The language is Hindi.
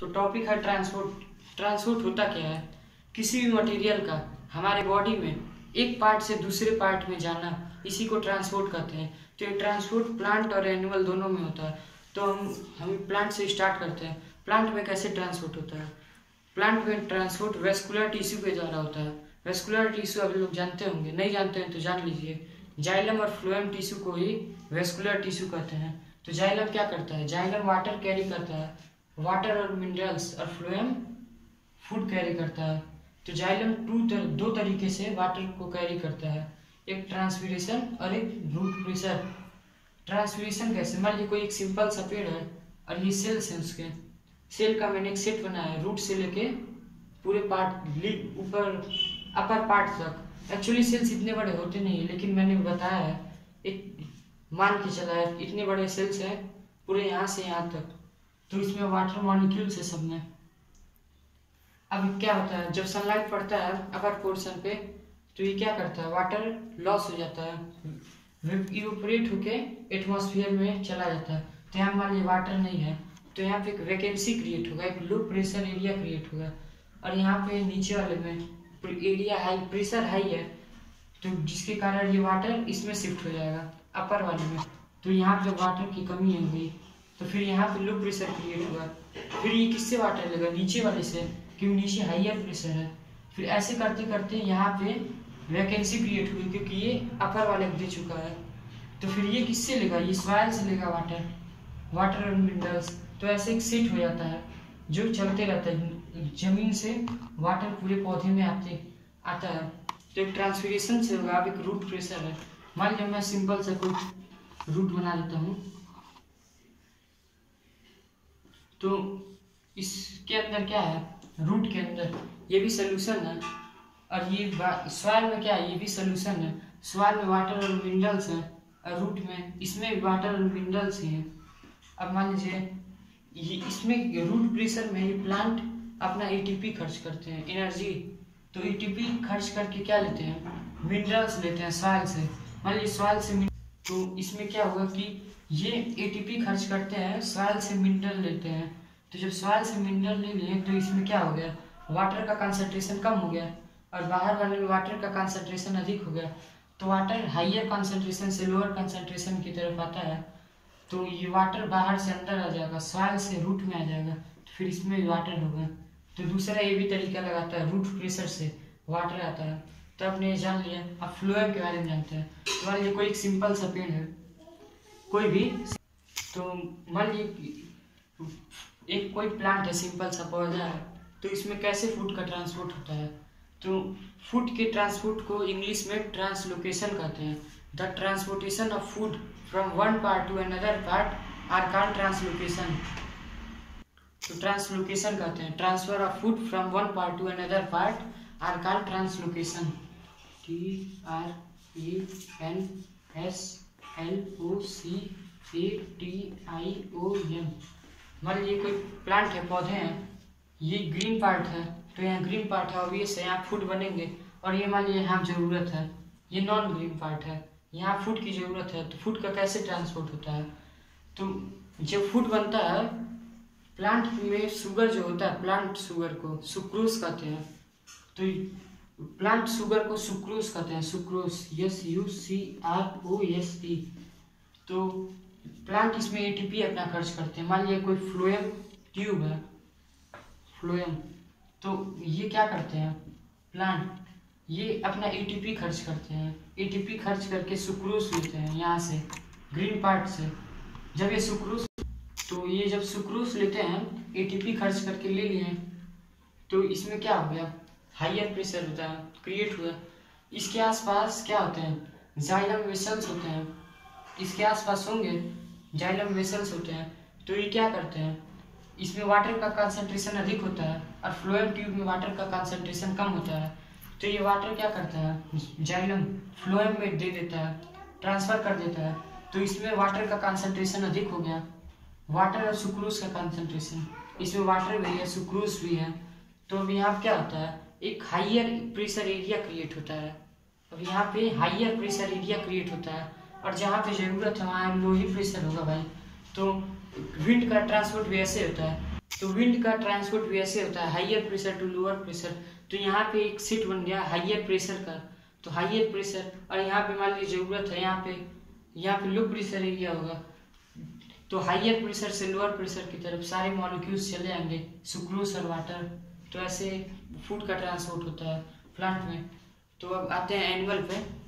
तो टॉपिक है ट्रांसपोर्ट ट्रांसपोर्ट होता क्या है? किसी भी मटेरियल का, हमारे बॉडी में, एक पार्ट से दूसरे पार्ट में जाना, इसी को ट्रांसपोर्ट कहते हैं। तो ये ट्रांसपोर्ट प्लांट और एनिमल दोनों में होता है। तो हम हम प्लांट से स्टार्ट करते हैं। प्लांट में कैसे ट्रांसपोर्ट होता है? प्लांट में ट्रांसपोर्ट वेस्कुलर टिश्यू के द्वारा होता है। वेस्कुलर टिश्यू अभी लोग जानते होंगे। नहीं जानते हैं तो जान लीजिए। जाइलम और फ्लोएम टिश्यू को ही वेस्कुलर टिश्यू कहते हैं। तो जाइलम क्या करता है? जाइलम वाटर कैरी करता है। वाटर और मिनरल्स और फ्लोएम फ़ूड कैरी करता है। तो जाइलम टू तर, दो तरीके से वाटर को कैरी करता है। एक ट्रांसपीरेशन और एक रूट प्रेशर ट्रांसपीरेशन कैसे? मान लीजिए कोई एक सिंपल सा पेड़ है और ये सेल्स हैं उसके। सेल का मैंने एक सेट बनाया है रूट से लेके पूरे पार्ट ऊपर अपर पार्ट तक। एक्चुअली सेल्स इतने बड़े होते नहीं लेकिन मैंने बताया है एक मान के चला है इतने बड़े सेल्स हैं पूरे यहाँ से यहाँ तक। तो इसमें वाटर मॉलिक्यूल्स है सब में अब क्या होता है? जब सनलाइट पड़ता है अपर पोर्शन पे तो ये क्या करता है? वाटर लॉस हो जाता है। इवोपरेट होके एटमॉस्फेयर में चला जाता है। तो यहाँ मान लीजिए वाटर नहीं है। तो यहाँ पे एक वैकेंसी क्रिएट होगा, एक लो प्रेशर एरिया क्रिएट होगा। और यहाँ पे नीचे वाले में एरिया हाई प्रेशर हाई है तो जिसके कारण ये वाटर इसमें शिफ्ट हो जाएगा अपर वाले में। तो यहाँ पे वाटर की कमी है हुई तो फिर यहाँ पे लो प्रेशर क्रिएट हुआ। फिर ये किससे वाटर लेगा? नीचे वाले से। क्योंकि नीचे हाइयर प्रेशर है। फिर ऐसे करते करते यहाँ पे वैकेंसी क्रिएट हुई, क्योंकि ये अपर वाले दे चुका है। तो फिर ये किससे लेगा? ये सॉयल से लेगा वाटर वाटर और मिनरल्स तो ऐसे एक सेट हो जाता है, जो चलते रहता है। ज़मीन से वाटर पूरे पौधे में आते, आता है। तो एक ट्रांसफिरेशन से होगा। अब एक रूट प्रेशर है। मान लीजिए मैं सिंपल से कुछ रूट बना लेता हूँ। तो इसके अंदर क्या है? रूट के अंदर। ये भी सोल्यूशन है। और ये सॉइल में क्या है? ये भी सोल्यूशन है। सॉइल में वाटर और मिनरल्स है और रूट में इसमें भी वाटर और मिनरल्स ही हैं। अब मान लीजिए, ये इसमें रूट प्रेशर में ये प्लांट अपना एटीपी खर्च करते हैं एनर्जी तो एटीपी खर्च करके क्या लेते हैं? मिनरल्स लेते हैं सॉइल से। मान लीजिए सॉइल से तो इसमें क्या होगा कि ये एटीपी खर्च करते हैं, सॉइल से मिनरल लेते हैं। तो जब सॉइल से मिनरल ले लिए तो इसमें क्या हो गया? वाटर का कंसंट्रेशन कम हो गया और बाहर वाले में वाटर का कंसंट्रेशन अधिक हो गया। तो वाटर हाइयर कंसंट्रेशन से लोअर कंसंट्रेशन की तरफ़ आता है। तो ये वाटर बाहर से अंदर आ जाएगा सॉयल से रूट में आ जाएगा। तो फिर इसमें वाटर होगा। तो दूसरा ये भी तरीका लगाता है रूट प्रेशर से वाटर आता है। तो आपने ये जान लिया आप फ्लोएम के बारे में जानते हैं। तो मान लीजिए कोई एक सिंपल सा पेड़ है? कोई भी? तो मान लीजिए एक कोई प्लांट है सिंपल सा पौधा है तो इसमें कैसे फ़ूड का ट्रांसपोर्ट होता है? तो फ़ूड के ट्रांसपोर्ट को इंग्लिश में ट्रांसलोकेशन कहते हैं। The transportation of food from one part to another part are called translocation तो ट्रांसलोकेशन कहते हैं। Transfer of food from one part to another part are called translocation T R E N S L O C A T I O M मान लीजिए कोई प्लांट है, पौधे हैं, ये ग्रीन पार्ट है तो यहाँ ग्रीन पार्ट है ऑब्वियस है, यहाँ फ़ूड बनेंगे। और ये मान लीजिए यहाँ ज़रूरत है, ये नॉन ग्रीन पार्ट है, यहाँ फ़ूड की ज़रूरत है तो फ़ूड का कैसे ट्रांसपोर्ट होता है? तो जब फ़ूड बनता है प्लांट में शुगर जो होता है प्लांट शुगर को सुक्रोज कहते हैं। तो प्लांट शुगर को सुक्रोज कहते हैं sucrose S U C R O S E तो प्लांट इसमें एटीपी अपना खर्च करते हैं। मान लीजिए कोई फ्लोएम ट्यूब है, फ्लोएम तो ये क्या करते हैं? प्लांट ये अपना एटीपी खर्च करते हैं। एटीपी खर्च करके सुक्रोज लेते हैं यहाँ से ग्रीन पार्ट से। जब ये सुक्रोज तो ये जब सुक्रोज लेते हैं एटीपी खर्च करके ले लिए तो इसमें क्या हो गया? हाइयर प्रेशर होता है क्रिएट हुआ इसके आसपास क्या होते हैं? जाइलम वेसल्स होते हैं। इसके आसपास होंगे जाइलम वेसल्स होते हैं। तो ये क्या करते हैं? इसमें वाटर का कंसंट्रेशन अधिक होता है और फ्लोएम ट्यूब में वाटर का कंसंट्रेशन कम होता है। तो ये वाटर क्या करता है? जाइलम फ्लोएम में दे देता है ट्रांसफ़र कर देता है। तो इसमें वाटर का कंसंट्रेशन अधिक हो गया। वाटर और सुक्रोज का कंसंट्रेशन इसमें वाटर भी है सुक्रोज भी है। तो अब यहाँ क्या होता है? एक हाइयर प्रेशर एरिया क्रिएट होता है। अब यहाँ पे हाइयर प्रेशर एरिया क्रिएट होता है और जहाँ पे ज़रूरत है, वहाँ लो ही प्रेशर होगा भाई। तो विंड का ट्रांसपोर्ट भी ऐसे होता है। तो विंड का ट्रांसपोर्ट भी ऐसे होता है higher pressure to lower pressure तो यहाँ पे एक सीट बन गया हाइयर प्रेशर का। तो हाइयर प्रेशर और यहाँ पे मान लीजिए ज़रूरत है, यहाँ पे यहाँ पे लो प्रेशर एरिया होगा। तो हाइयर प्रेशर से लोअर प्रेशर की तरफ़ सारे मॉलिक्यूल्स चले आएँगे सुक्रोस और वाटर तो ऐसे फ़ूड का ट्रांसपोर्ट होता है प्लांट में। तो अब आते हैं एनिमल पे।